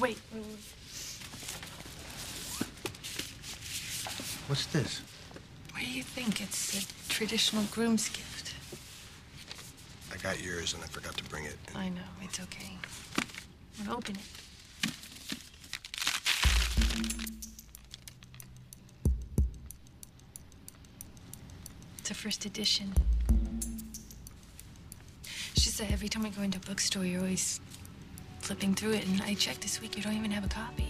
Wait. wait, wait. What's this? What do you think? It's a traditional groom's gift. I got yours and I forgot to bring it. I know. It's okay. Well, open it. It's a first edition. She said every time I go into a bookstore, you're always flipping through it, and I checked this week, you don't even have a copy.